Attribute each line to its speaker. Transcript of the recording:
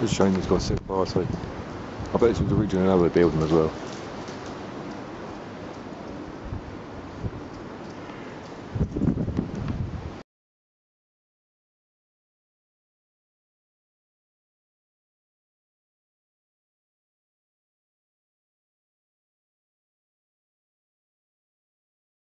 Speaker 1: It's a shame he's got so far, so I bet it's was originally another building as well.